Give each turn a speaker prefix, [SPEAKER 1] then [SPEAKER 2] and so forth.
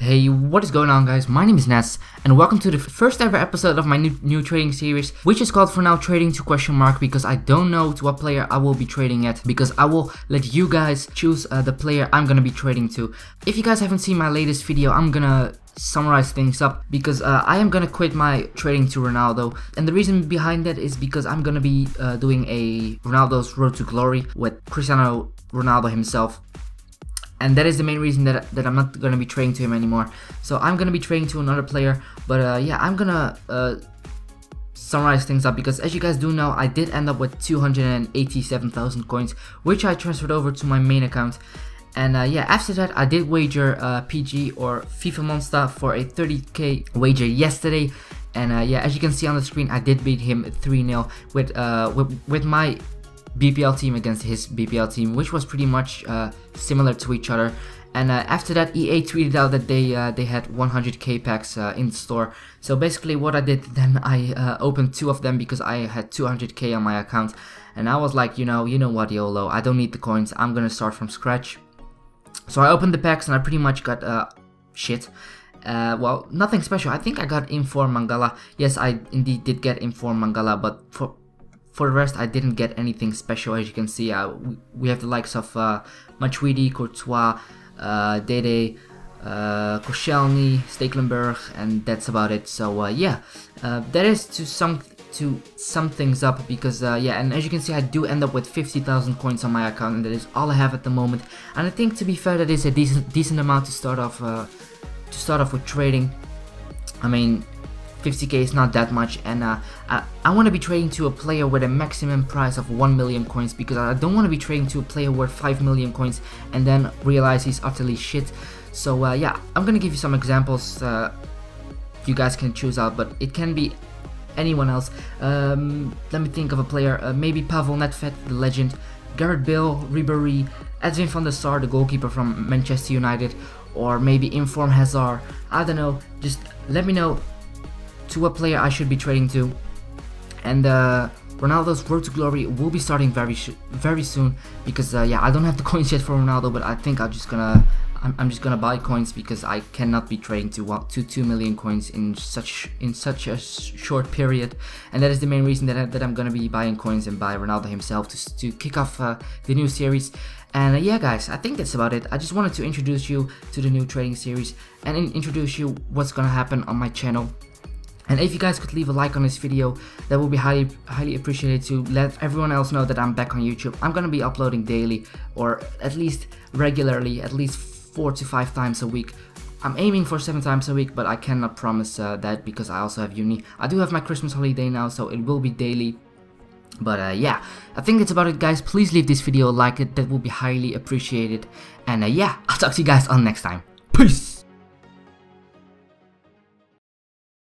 [SPEAKER 1] Hey, what is going on guys? My name is Nass and welcome to the first ever episode of my new, new trading series which is called for now trading to question mark because I don't know to what player I will be trading at because I will let you guys choose uh, the player I'm gonna be trading to. If you guys haven't seen my latest video I'm gonna summarize things up because uh, I am gonna quit my trading to Ronaldo and the reason behind that is because I'm gonna be uh, doing a Ronaldo's Road to Glory with Cristiano Ronaldo himself and that is the main reason that, that I'm not going to be trading to him anymore. So I'm going to be trading to another player, but uh, yeah, I'm going to uh, summarize things up because as you guys do know, I did end up with 287,000 coins, which I transferred over to my main account. And uh, yeah, after that, I did wager uh, PG or FIFA Monster for a 30k wager yesterday. And uh, yeah, as you can see on the screen, I did beat him 3-0 with, uh, with, with my BPL team against his BPL team, which was pretty much uh, similar to each other. And uh, after that, EA tweeted out that they uh, they had 100k packs uh, in store. So basically, what I did then, I uh, opened two of them because I had 200k on my account, and I was like, you know, you know what, YOLO, I don't need the coins. I'm gonna start from scratch. So I opened the packs and I pretty much got uh, shit. Uh, well, nothing special. I think I got Inform Mangala. Yes, I indeed did get Inform Mangala, but for for the rest, I didn't get anything special. As you can see, uh, we have the likes of uh, Matuidi, Courtois, uh, Dede, uh, Koscielny, Stekelenburg, and that's about it. So uh, yeah, uh, that is to some to sum things up because uh, yeah, and as you can see, I do end up with 50,000 coins on my account, and that is all I have at the moment. And I think to be fair, that is a decent decent amount to start off uh, to start off with trading. I mean, 50k is not that much and uh, I, I want to be trading to a player with a maximum price of 1 million coins because I don't want to be trading to a player worth 5 million coins and then realize he's utterly shit. So uh, yeah, I'm gonna give you some examples uh, you guys can choose out but it can be anyone else. Um, let me think of a player, uh, maybe Pavel Nedved, the legend, Gareth Bale, Ribery, Edwin van der Sar, the goalkeeper from Manchester United, or maybe Inform Hazard, I don't know, just let me know to what player I should be trading to. And uh, Ronaldo's Road to Glory will be starting very very soon because uh, yeah I don't have the coins yet for Ronaldo but I think I'm just gonna I'm, I'm just gonna buy coins because I cannot be trading to to two million coins in such in such a short period. And that is the main reason that, I, that I'm gonna be buying coins and buy Ronaldo himself to, to kick off uh, the new series. And uh, yeah guys I think that's about it. I just wanted to introduce you to the new trading series and in introduce you what's gonna happen on my channel and if you guys could leave a like on this video, that would be highly highly appreciated to let everyone else know that I'm back on YouTube. I'm gonna be uploading daily, or at least regularly, at least four to five times a week. I'm aiming for seven times a week, but I cannot promise uh, that because I also have uni. I do have my Christmas holiday now, so it will be daily. But uh, yeah, I think that's about it guys. Please leave this video a like, it that will be highly appreciated. And uh, yeah, I'll talk to you guys on next time. Peace!